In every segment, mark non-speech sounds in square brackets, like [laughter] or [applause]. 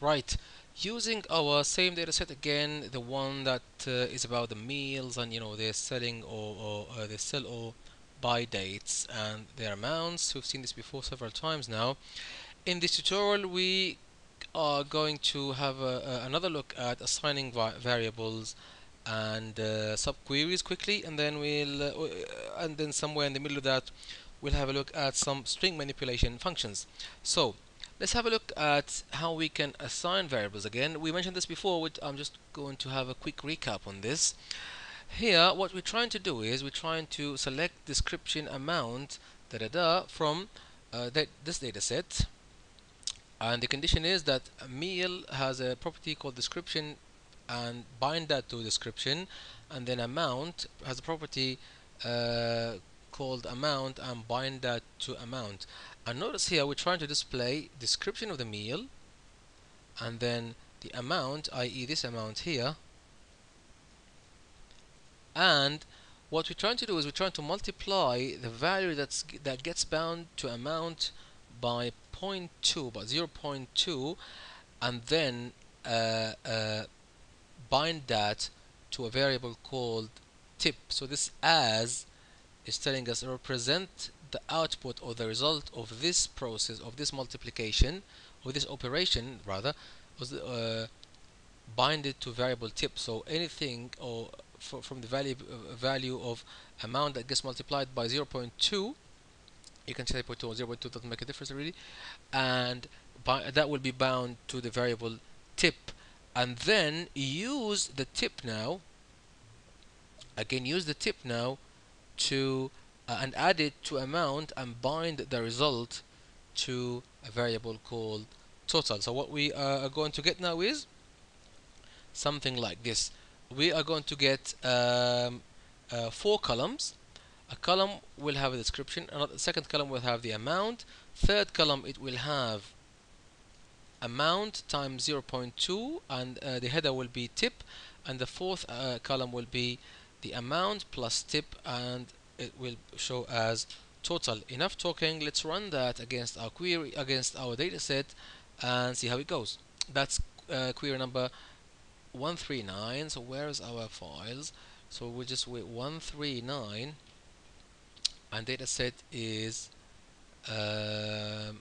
right. Using our same data set again the one that uh, is about the meals and you know they're selling or, or uh, they sell or buy dates and their amounts. We've seen this before several times now. In this tutorial we are going to have a, a, another look at assigning va variables and uh, subqueries quickly and then we'll uh, and then somewhere in the middle of that we'll have a look at some string manipulation functions. So let's have a look at how we can assign variables again. We mentioned this before I'm just going to have a quick recap on this. Here what we're trying to do is we're trying to select description amount da da da from uh, that, this data set. And the condition is that meal has a property called description and bind that to description. And then amount has a property uh, called amount and bind that to amount and notice here we're trying to display description of the meal and then the amount i.e. this amount here and what we're trying to do is we're trying to multiply the value that's that gets bound to amount by 0.2 by 0.2 and then uh, uh, bind that to a variable called tip so this as is telling us represent the output or the result of this process of this multiplication or this operation rather was uh, bind it to variable tip. So anything or from the value uh, value of amount that gets multiplied by 0.2 you can say 0.2 or 0.2 doesn't make a difference really and that will be bound to the variable tip. And then use the tip now again use the tip now to and add it to amount and bind the result to a variable called total. So what we uh, are going to get now is something like this. We are going to get um, uh, four columns. A column will have a description another second column will have the amount. Third column it will have amount times 0.2 and uh, the header will be tip and the fourth uh, column will be the amount plus tip and it will show as total. Enough talking. Let's run that against our query against our dataset and see how it goes. That's uh, query number 139 so where's our files? So we'll just wait 139 and dataset is uh,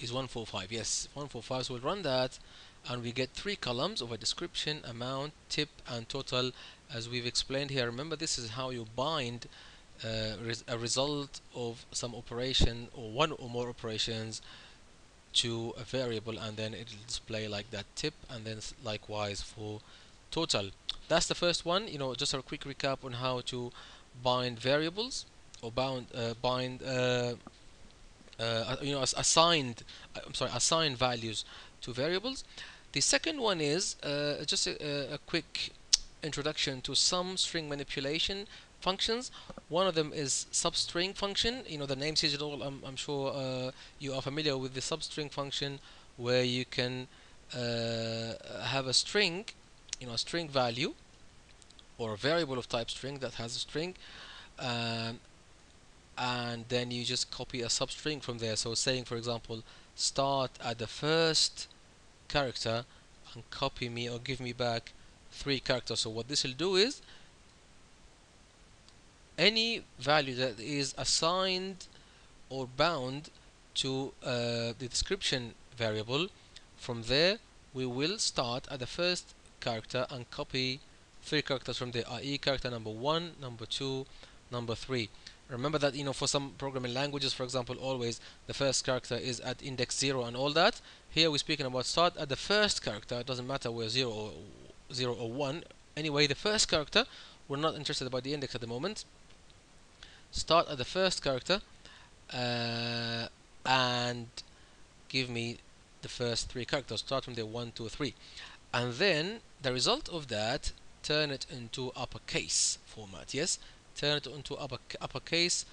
is 145 yes 145 so we'll run that and we get three columns of a description amount tip and total as we've explained here remember this is how you bind uh, res a result of some operation or one or more operations to a variable and then it'll display like that tip and then likewise for total. That's the first one you know just a quick recap on how to bind variables or bound uh, bind uh, uh, you know assigned uh, I'm sorry assign values to variables. The second one is uh, just a, a, quick introduction to some string manipulation functions. One of them is substring function. You know the name says it all. I'm, I'm sure uh, you are familiar with the substring function where you can uh, have a string you know a string value or a variable of type string that has a string um, and then you just copy a substring from there. So saying for example start at the first character and copy me or give me back three characters. So what this will do is any value that is assigned or bound to uh, the description variable from there we will start at the first character and copy three characters from the i.e. character number one number two number three. Remember that you know for some programming languages for example always the first character is at index 0 and all that. Here we're speaking about start at the first character. It doesn't matter where 0 or 0 or 1 anyway the first character we're not interested about the index at the moment. Start at the first character uh, and give me the first three characters. Start from the 1 2 3 and then the result of that turn it into uppercase format yes? Turn it into upper, uppercase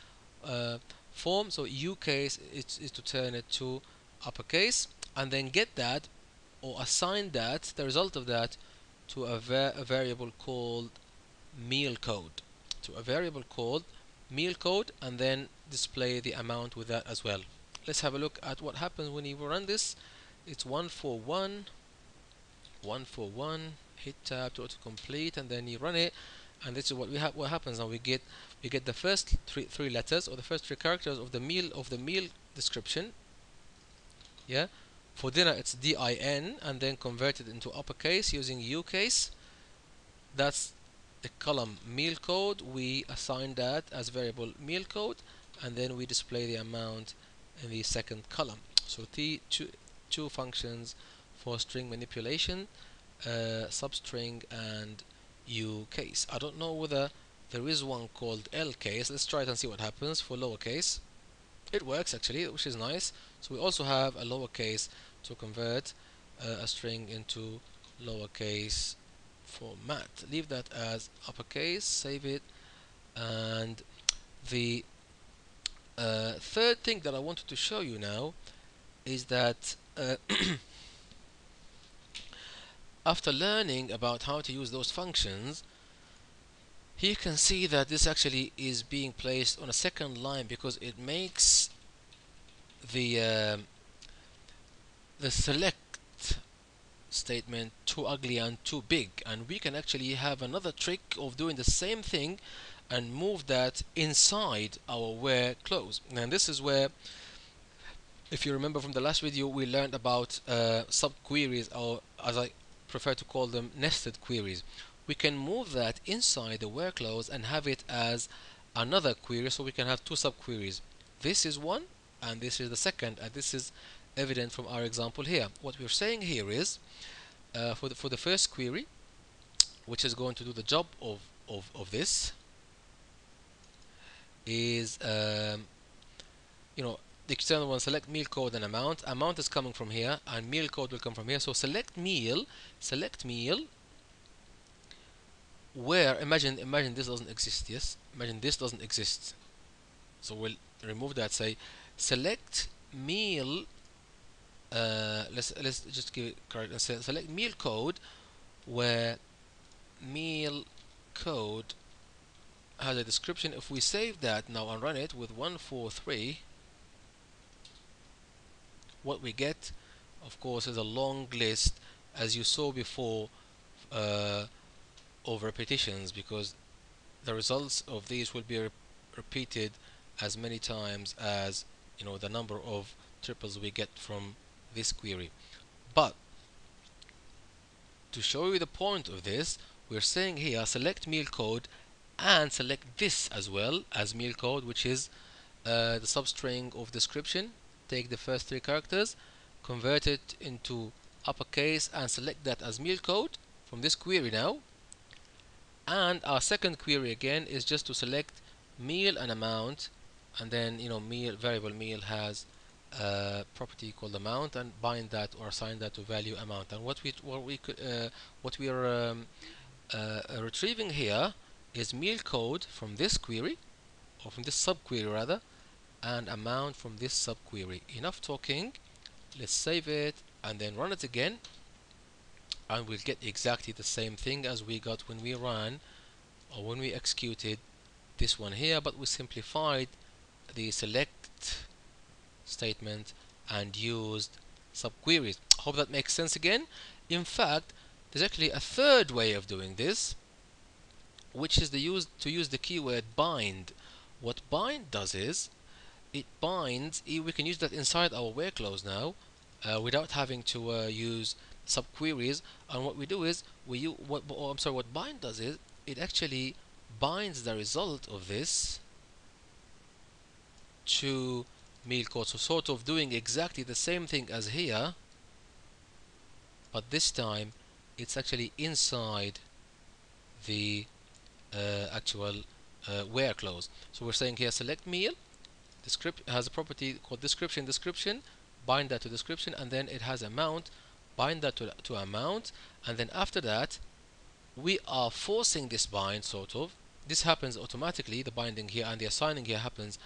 uh, form. So u case is, is to turn it to uppercase. And then get that or assign that the result of that to a, va a variable called meal code. To a variable called meal code and then display the amount with that as well. Let's have a look at what happens when you run this. It's 141 141 hit tab to autocomplete and then you run it. And this is what we have what happens. Now we get we get the first three three letters or the first three characters of the meal of the meal description. Yeah for dinner it's din and then converted into uppercase using ucase. That's the column meal code. We assign that as variable meal code and then we display the amount in the second column. So t two, two functions for string manipulation uh, substring and ucase. I don't know whether there is one called lcase. Let's try it and see what happens for lowercase. It works actually which is nice. So we also have a lowercase to convert uh, a string into lowercase format. Leave that as uppercase save it. And the uh, third thing that I wanted to show you now is that uh, [coughs] after learning about how to use those functions you can see that this actually is being placed on a second line because it makes the uh, the select statement too ugly and too big and we can actually have another trick of doing the same thing and move that inside our where clause and this is where if you remember from the last video we learned about uh, subqueries or as I prefer to call them nested queries. We can move that inside the where clause and have it as another query so we can have two subqueries this is one and this is the second and this is evident from our example here. What we're saying here is uh, for, the, for the first query, which is going to do the job of, of, of this, is um, you know the external one select meal code and amount. Amount is coming from here and meal code will come from here. So select meal select meal where imagine imagine this doesn't exist yes? Imagine this doesn't exist. So we'll remove that say select meal uh, let's let's just give it correct and select meal code where meal code has a description. If we save that now and run it with 143 what we get of course is a long list as you saw before uh, of repetitions because the results of these will be re repeated as many times as you know the number of triples we get from this query. But to show you the point of this we're saying here select meal code and select this as well as meal code which is uh, the substring of description. Take the first three characters convert it into uppercase and select that as meal code from this query now. And our second query again is just to select meal and amount and then you know meal variable meal has uh, property called amount and bind that or assign that to value amount. And what we what we uh, what we are um, uh, retrieving here is meal code from this query or from this subquery rather and amount from this subquery. Enough talking. Let's save it and then run it again. And we'll get exactly the same thing as we got when we ran or when we executed this one here but we simplified the select statement and used subqueries. Hope that makes sense again. In fact, there's actually a third way of doing this, which is the use to use the keyword bind. What bind does is it binds. We can use that inside our where clause now, uh, without having to uh, use subqueries. And what we do is we use what oh, I'm sorry. What bind does is it actually binds the result of this to meal code so sort of doing exactly the same thing as here but this time it's actually inside the uh, actual uh, where clause so we're saying here select meal descript has a property called description description bind that to description and then it has amount bind that to, to amount and then after that we are forcing this bind sort of. This happens automatically the binding here and the assigning here happens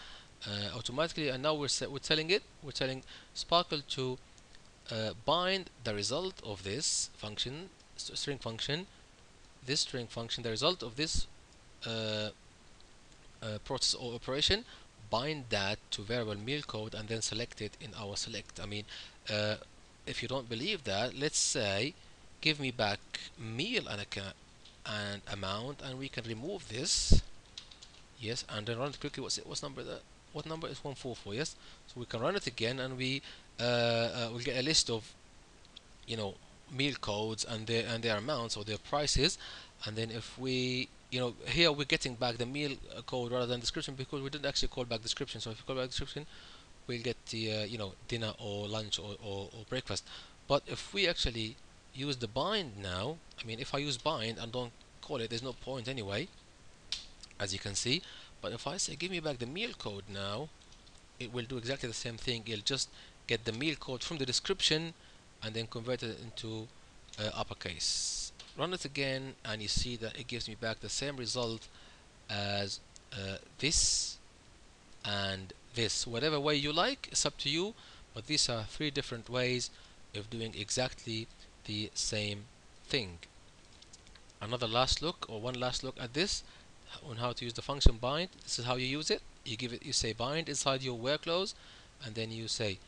uh, automatically and now we're, we're telling it we're telling SPARQL to uh, bind the result of this function string function this string function the result of this uh, uh, process or operation bind that to variable meal code and then select it in our select. I mean uh, if you don't believe that let's say give me back meal and, and amount and we can remove this. Yes and then run it quickly. What's it what's number that what number is 144 yes? So we can run it again and we uh, uh, we'll get a list of you know meal codes and their and their amounts or their prices. And then if we you know here we're getting back the meal uh, code rather than description because we didn't actually call back description. So if you call back description we'll get the uh, you know dinner or lunch or, or, or breakfast. But if we actually use the bind now I mean if I use bind and don't call it there's no point anyway as you can see but if I say give me back the meal code now it will do exactly the same thing. It'll just get the meal code from the description and then convert it into uh, uppercase. Run it again and you see that it gives me back the same result as uh, this and this. Whatever way you like it's up to you but these are three different ways of doing exactly the same thing. Another last look or one last look at this on how to use the function bind. This is how you use it. You give it you say bind inside your where clause and then you say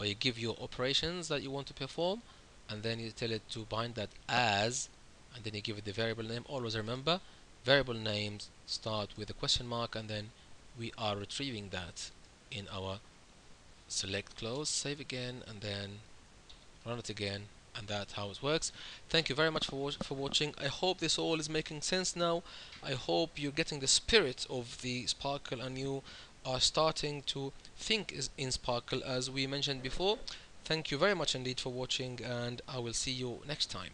or you give your operations that you want to perform and then you tell it to bind that as and then you give it the variable name always remember variable names start with a question mark and then we are retrieving that in our select clause save again and then run it again and that's how it works. Thank you very much for, for watching. I hope this all is making sense now. I hope you're getting the spirit of the SPARQL and you are starting to think in SPARQL as we mentioned before. Thank you very much indeed for watching and I will see you next time